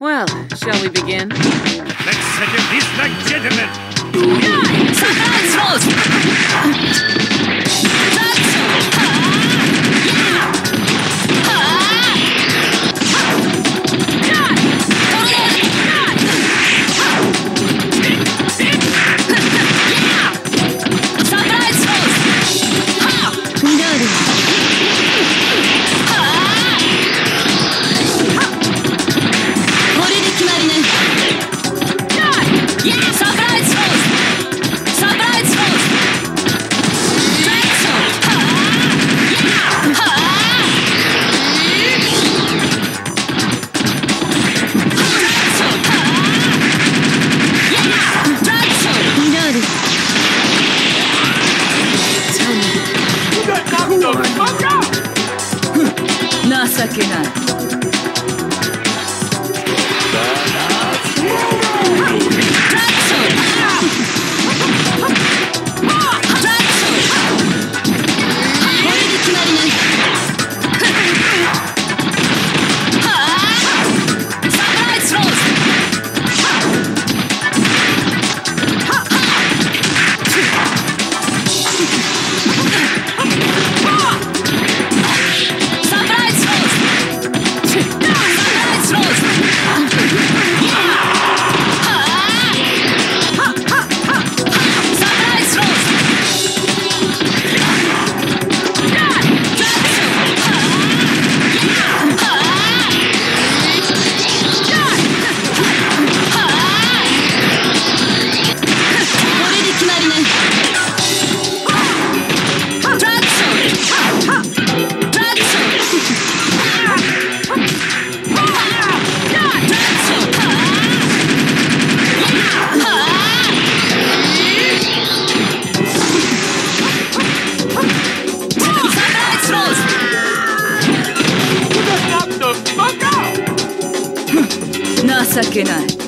Well, shall we begin? Let's settle this like gentlemen. Shit. 情けない。